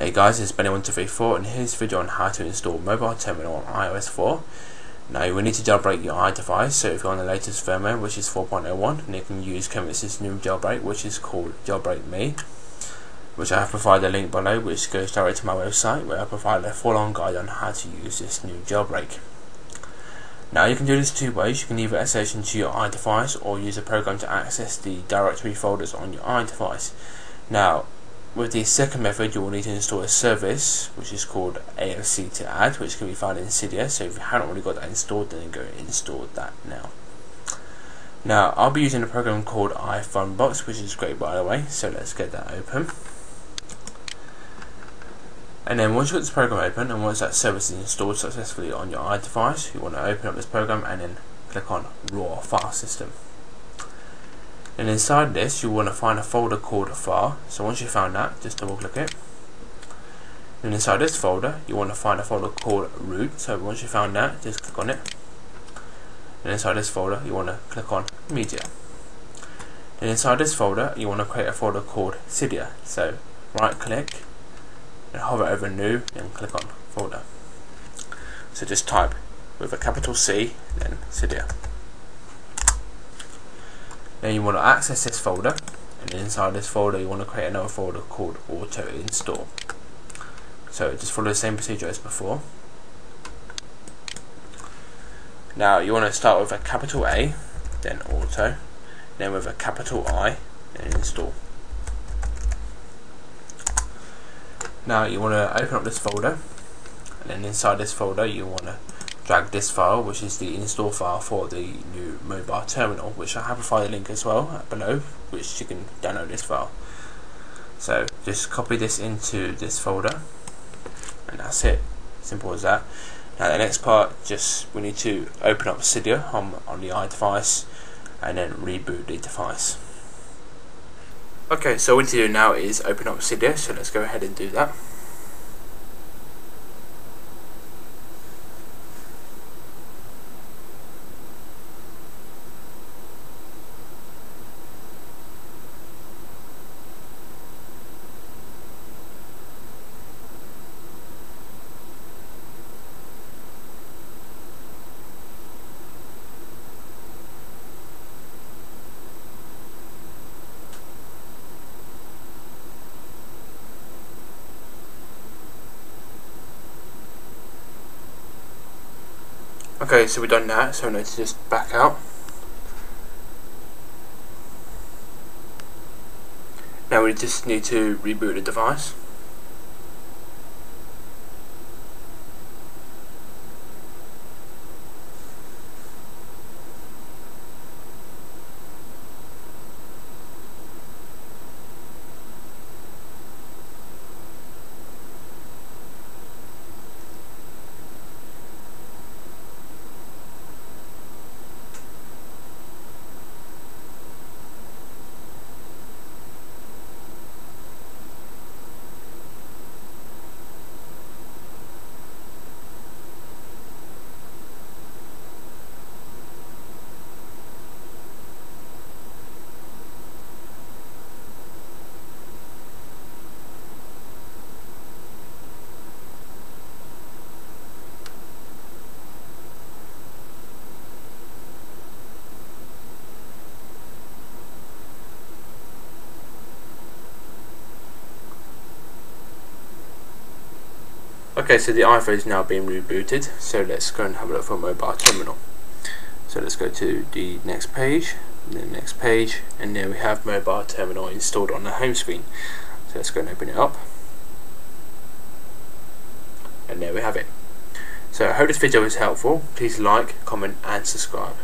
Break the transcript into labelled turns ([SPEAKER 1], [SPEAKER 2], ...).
[SPEAKER 1] Hey guys, it's bennyy1234 and here's a video on how to install Mobile Terminal on iOS 4. Now you will need to jailbreak your iDevice, so if you're on the latest firmware which is 4.01 then you can use comex's new jailbreak which is called Jailbreak Me which I have provided a link below which goes direct to my website where I provide a full-on guide on how to use this new jailbreak. Now you can do this two ways, you can either SSH into your iDevice or use a program to access the directory folders on your iDevice. Now with the second method, you will need to install a service which is called AFC2add, which can be found in Cydia. So if you haven't already got that installed, then go install that now. Now I'll be using a program called iFunbox, which is great by the way. So let's get that open. And then once you've got this program open, and once that service is installed successfully on your iDevice, you want to open up this program and then click on Raw File System and inside this you want to find a folder called a file. So once you found that just double click it. And inside this folder you want to find a folder called root. So once you found that just click on it. And inside this folder you want to click on media. And inside this folder you want to create a folder called Cydia. So right click and hover over new and click on folder. So just type with a capital C then Cydia then you want to access this folder and inside this folder you want to create another folder called auto install. So just follow the same procedure as before. Now you want to start with a capital A, then auto, then with a capital I, and install. Now you want to open up this folder, and then inside this folder you want to drag this file, which is the install file for the new mobile terminal, which I have a link as well below, which you can download this file. So just copy this into this folder, and that's it. Simple as that. Now the next part, just we need to open up Cydia on, on the iDevice, and then reboot the device. Okay, so what we need to do now is open up Cydia, so let's go ahead and do that. Okay, so we've done that, so let's just back out. Now we just need to reboot the device. Okay, so the iPhone is now being rebooted, so let's go and have a look for a mobile terminal. So let's go to the next page, the next page, and there we have mobile terminal installed on the home screen. So let's go and open it up. And there we have it. So I hope this video was helpful. Please like, comment and subscribe.